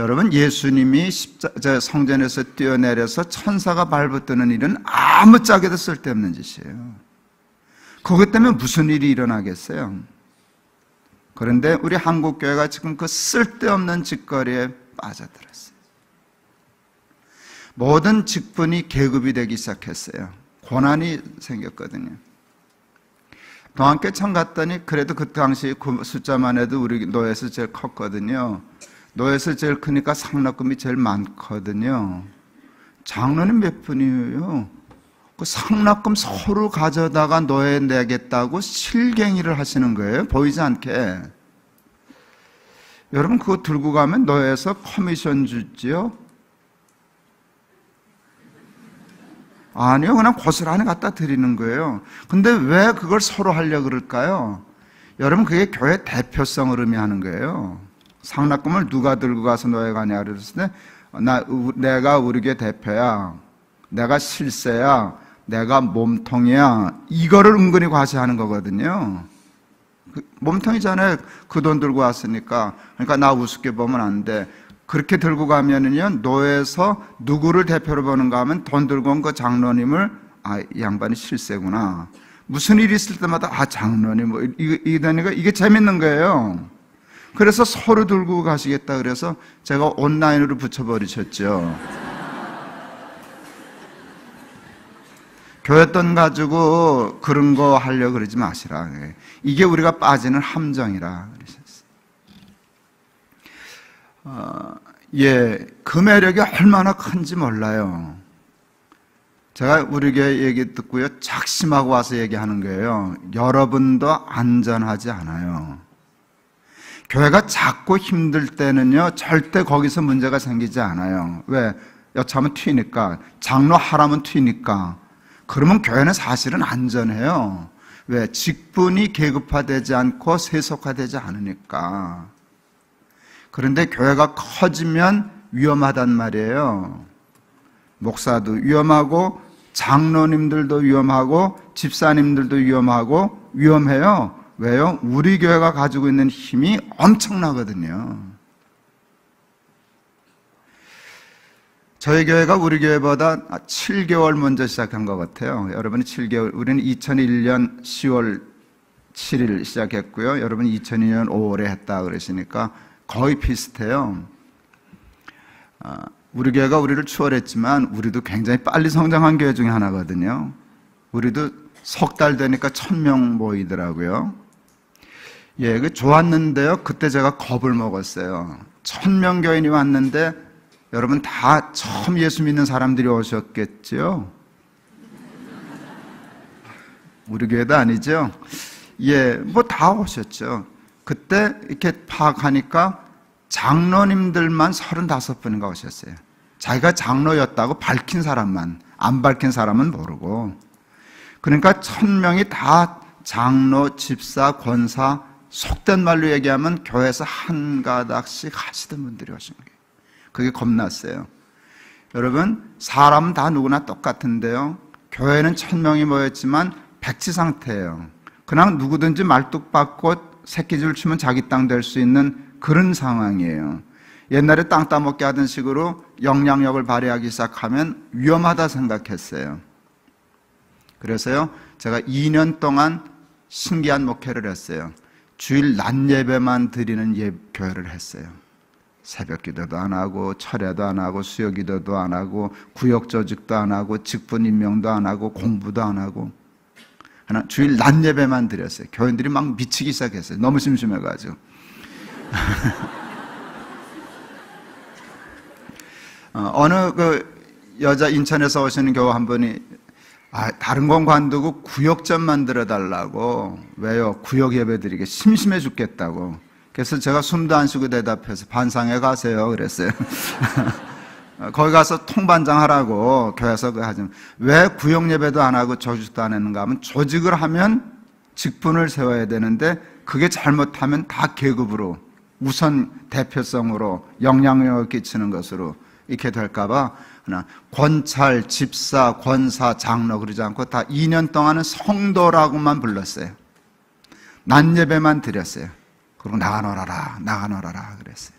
여러분 예수님이 십자 성전에서 뛰어내려서 천사가 발붙드는 일은 아무 짝에도 쓸데없는 짓이에요. 그것 때문에 무슨 일이 일어나겠어요? 그런데 우리 한국 교회가 지금 그 쓸데없는 짓거리에 빠져들었어요. 모든 직분이 계급이 되기 시작했어요. 고난이 생겼거든요. 동안교청 갔더니 그래도 그 당시 그 숫자만 해도 우리 노예에서 제일 컸거든요. 노예에서 제일 크니까 상납금이 제일 많거든요. 장로는 몇 분이에요? 그 상납금 서로 가져다가 노예 내겠다고 실갱이를 하시는 거예요. 보이지 않게. 여러분 그거 들고 가면 노예에서 커미션 주지요? 아니요, 그냥 고스란히 갖다 드리는 거예요. 근데 왜 그걸 서로 하려 그럴까요? 여러분, 그게 교회 대표성을 의미하는 거예요. 상납금을 누가 들고 가서 너에 가냐 그랬을 때, 나, 내가 우리 교회 대표야. 내가 실세야. 내가 몸통이야. 이거를 은근히 과시하는 거거든요. 그 몸통이잖아요. 그 돈 들고 왔으니까. 그러니까 나 우습게 보면 안 돼. 그렇게 들고 가면은요, 노예에서 누구를 대표로 보는가 하면 돈 들고 온 그 장로님을, 아, 이 양반이 실세구나. 무슨 일이 있을 때마다, 아, 장로님, 뭐, 이게, 이게, 이게 재밌는 거예요. 그래서 서로 들고 가시겠다 그래서 제가 온라인으로 붙여버리셨죠. 교회 돈 가지고 그런 거 하려고 그러지 마시라. 이게 우리가 빠지는 함정이라 그러셨어요. 어, 예, 그 매력이 얼마나 큰지 몰라요. 제가 우리 교회 얘기 듣고요, 작심하고 와서 얘기하는 거예요. 여러분도 안전하지 않아요. 교회가 작고 힘들 때는요, 절대 거기서 문제가 생기지 않아요. 왜? 여차하면 튀니까. 장로 하라면 튀니까. 그러면 교회는 사실은 안전해요. 왜? 직분이 계급화되지 않고 세속화되지 않으니까. 그런데 교회가 커지면 위험하단 말이에요. 목사도 위험하고 장로님들도 위험하고 집사님들도 위험하고 위험해요. 왜요? 우리 교회가 가지고 있는 힘이 엄청나거든요. 저희 교회가 우리 교회보다 7개월 먼저 시작한 것 같아요. 여러분이 7개월, 우리는 2001년 10월 7일 시작했고요. 여러분이 2002년 5월에 했다 그러시니까 거의 비슷해요. 아, 우리 교회가 우리를 추월했지만 우리도 굉장히 빨리 성장한 교회 중에 하나거든요. 우리도 석 달 되니까 천 명 모이더라고요. 예, 그 좋았는데요. 그때 제가 겁을 먹었어요. 천명 교인이 왔는데 여러분 다 처음 예수 믿는 사람들이 오셨겠죠? 우리 교회도 아니죠? 예, 뭐 다 오셨죠. 그때 이렇게 파악하니까 장로님들만 35분인가 오셨어요. 자기가 장로였다고 밝힌 사람만, 안 밝힌 사람은 모르고. 그러니까 천 명이 다 장로, 집사, 권사, 속된 말로 얘기하면 교회에서 한 가닥씩 하시던 분들이 오신 거예요. 그게 겁났어요. 여러분, 사람은 다 누구나 똑같은데요. 교회는 천 명이 모였지만 백지 상태예요. 그냥 누구든지 말뚝 받고 새끼줄 치면 자기 땅 될 수 있는 그런 상황이에요. 옛날에 땅 따먹게 하던 식으로 영향력을 발휘하기 시작하면 위험하다 생각했어요. 그래서요, 제가 2년 동안 신기한 목회를 했어요. 주일 낮 예배만 드리는 예, 교회를 했어요. 새벽 기도도 안 하고 철야도 안 하고 수요 기도도 안 하고 구역 조직도 안 하고 직분 임명도 안 하고 공부도 안 하고 하나 주일 낮 예배만 드렸어요. 교인들이 막 미치기 시작했어요. 너무 심심해가지고. 어, 느그 여자 인천에서 오시는 교우 한 분이 아, 다른 건 관두고 구역점 만들어 달라고 왜요? 구역 예배 드리게 심심해 죽겠다고. 그래서 제가 숨도 안 쉬고 대답해서 반상회 가세요. 그랬어요. 거기 가서 통반장 하라고 교회에서 그 하지. 왜 구역 예배도 안 하고 조직도 안 했는가 하면 조직을 하면 직분을 세워야 되는데 그게 잘못하면 다 계급으로 우선 대표성으로 영향력을 끼치는 것으로 이렇게 될까봐 권찰, 집사, 권사, 장로 그러지 않고 다 2년 동안은 성도라고만 불렀어요. 낮 예배만 드렸어요. 그리고 나가놀아라, 나가놀아라 그랬어요.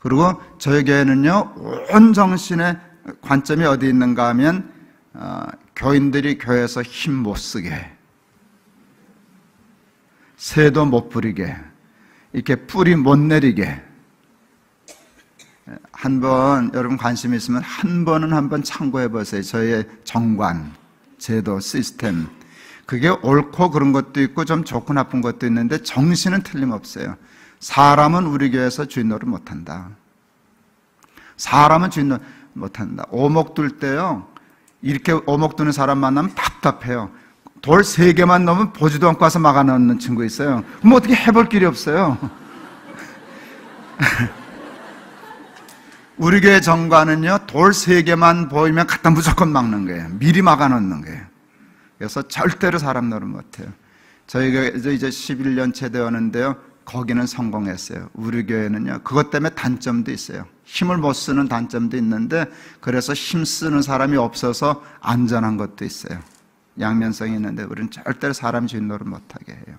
그리고 저희 교회는요, 온 정신의 관점이 어디 있는가 하면, 어, 교인들이 교회에서 힘 못 쓰게, 새도 못 부리게, 이렇게 뿌리 못 내리게. 한번 여러분 관심 있으면 한 번은 한번 참고해 보세요. 저희의 정관, 제도, 시스템. 그게 옳고 그런 것도 있고 좀 좋고 나쁜 것도 있는데 정신은 틀림없어요. 사람은 우리 교회에서 주인 노릇 못한다. 사람은 주인 노릇 못한다. 오목 둘 때요. 이렇게 오목 두는 사람 만나면 답답해요. 돌 세 개만 넣으면 보지도 않고 와서 막아 넣는 친구 있어요. 그럼 어떻게 해볼 길이 없어요. 우리 교회 정관은요, 돌 세 개만 보이면 갖다 무조건 막는 거예요. 미리 막아 넣는 거예요. 그래서 절대로 사람 노릇 못해요. 저희가 이제 11년째 되었는데요. 거기는 성공했어요. 우리 교회는요. 그것 때문에 단점도 있어요. 힘을 못 쓰는 단점도 있는데 그래서 힘 쓰는 사람이 없어서 안전한 것도 있어요. 양면성이 있는데 우리는 절대로 사람 주인 노릇 못하게 해요.